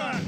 Uppercut!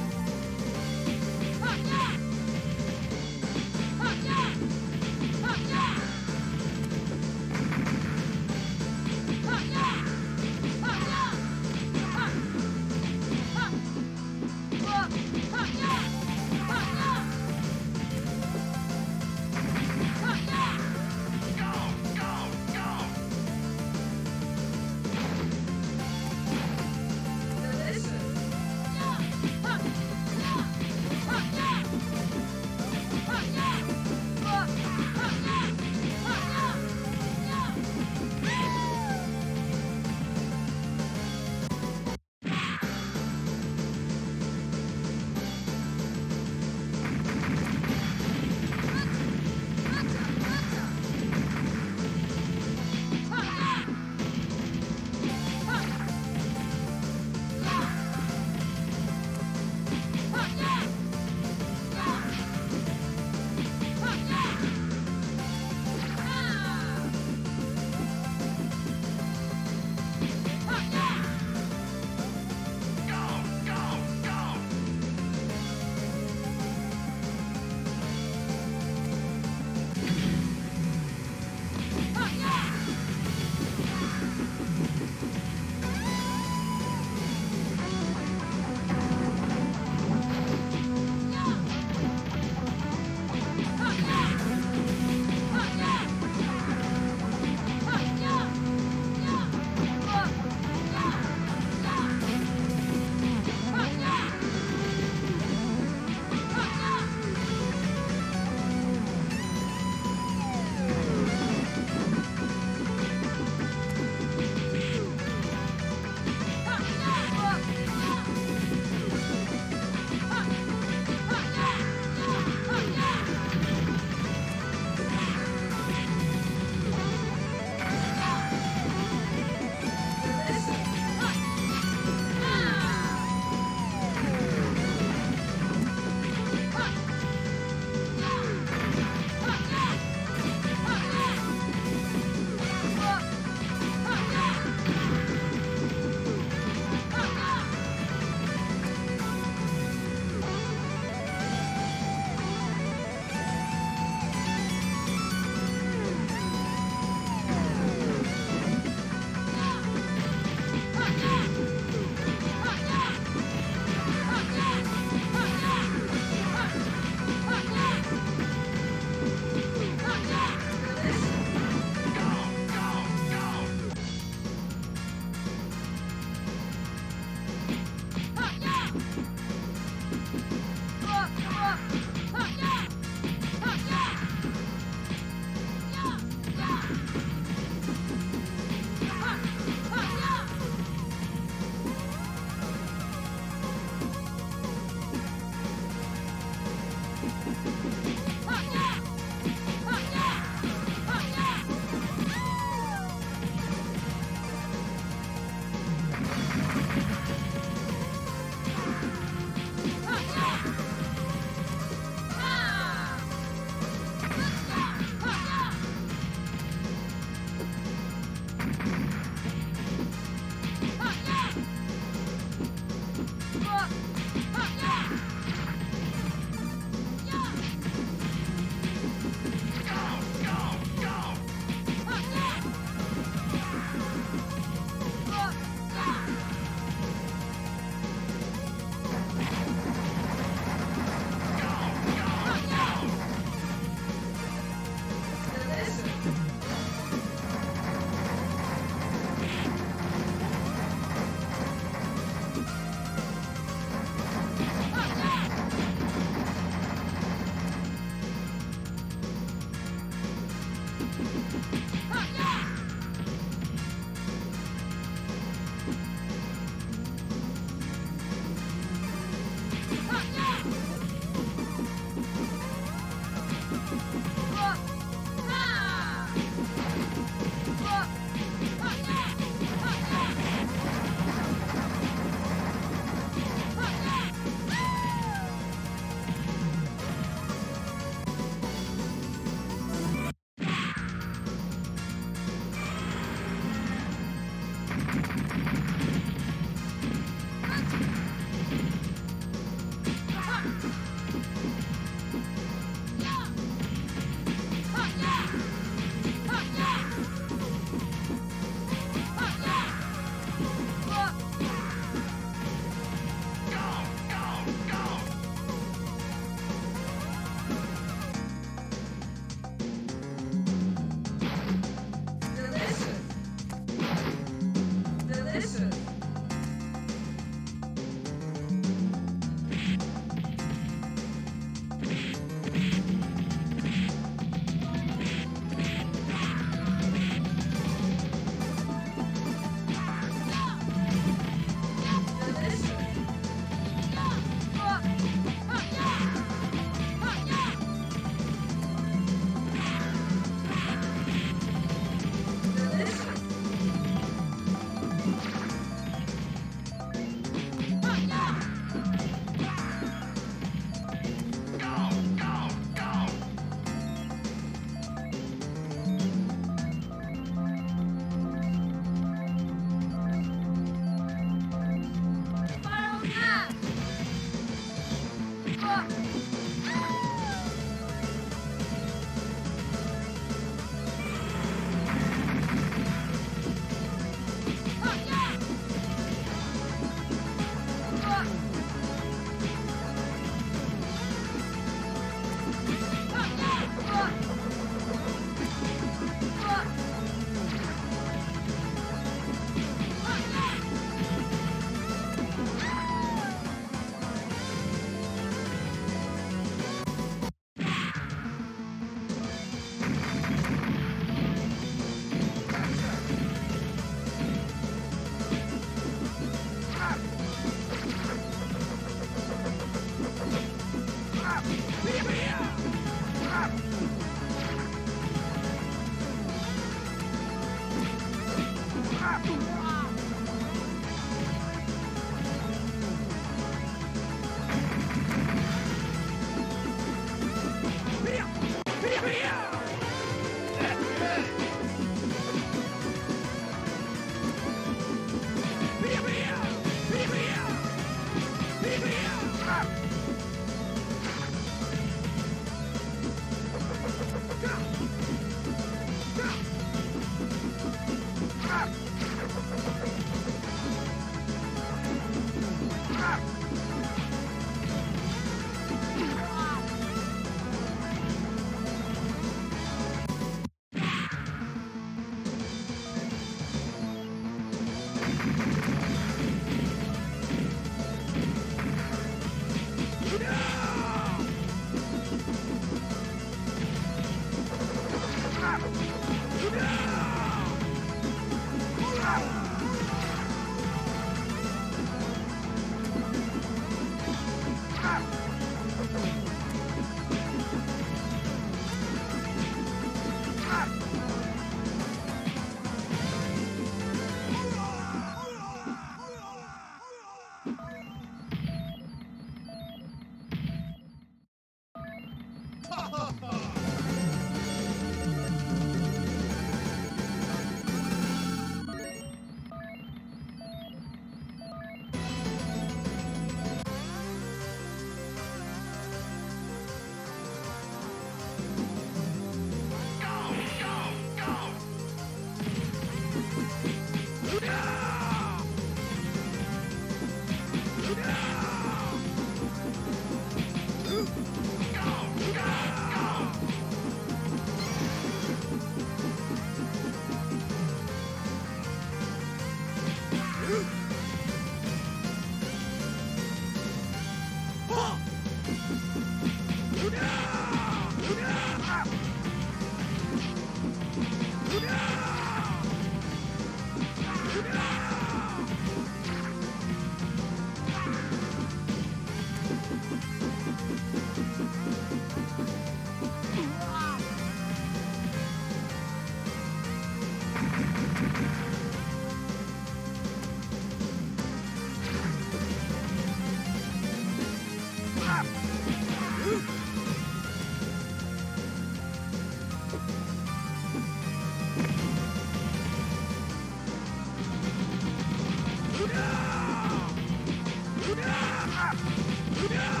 Yeah!